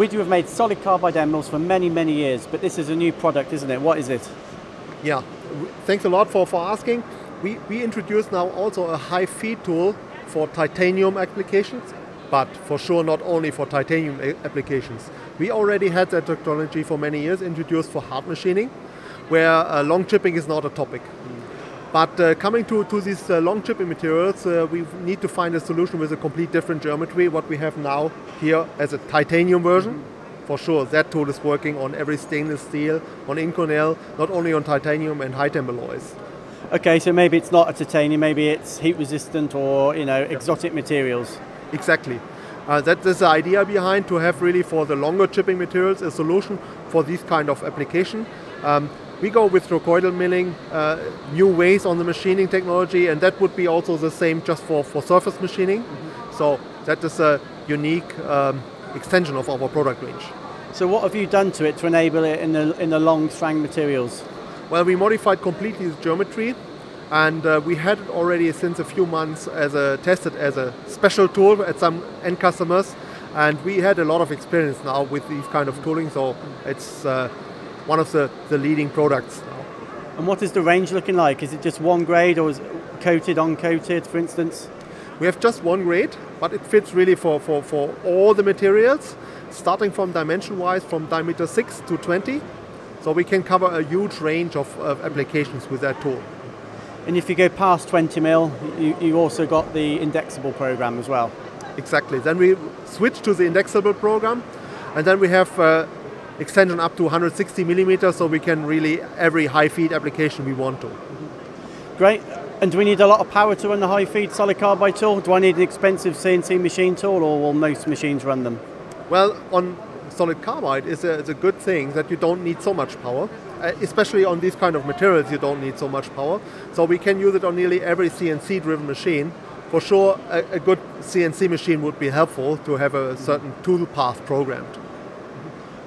Widia have made solid carbide end mills for many, many years, but this is a new product, isn't it? What is it? Yeah, thanks a lot for, for asking. We, we introduced now also a high feed tool for titanium applications, but for sure not only for titanium applications. We already had that technology for many years introduced for hard machining, where uh, long chipping is not a topic. But uh, coming to, to these uh, long chipping materials, uh, we need to find a solution with a complete different geometry, what we have now here as a titanium version. Mm-hmm. For sure, that tool is working on every stainless steel, on Inconel, not only on titanium and high temp alloys. Okay, so maybe it's not a titanium, maybe it's heat resistant or you know exotic materials. Exactly. Uh, that is the idea behind to have really for the longer chipping materials a solution for this kind of application. Um, we go with trochoidal milling, uh, new ways on the machining technology, and that would be also the same just for, for surface machining. Mm-hmm. So that is a unique um, extension of our product range. So what have you done to it to enable it in the, in the long strand materials? Well, we modified completely the geometry, and uh, we had it already since a few months as a tested as a special tool at some end customers, and we had a lot of experience now with these kind of tooling. So it's uh, one of the, the leading products now. And what is the range looking like? Is it just one grade or is it coated, uncoated, for instance? We have just one grade, but it fits really for, for, for all the materials, starting from dimension-wise from diameter 6 to 20. So we can cover a huge range of, of applications with that tool. And if you go past 20 mil, you, you also got the indexable program as well. Exactly. Then we switch to the indexable program, and then we have uh, extension up to 160 millimeters, so we can really every high feed application we want to. Great. And do we need a lot of power to run the high feed solid carbide tool? Do I need an expensive CNC machine tool, or will most machines run them? Well, on solid carbide, it's a, it's a good thing that you don't need so much power. Uh, especially on these kind of materials, you don't need so much power. So we can use it on nearly every CNC-driven machine. For sure, a, a good CNC machine would be helpful to have a certain tool path programmed.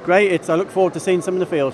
Great, it's, I look forward to seeing some in the field.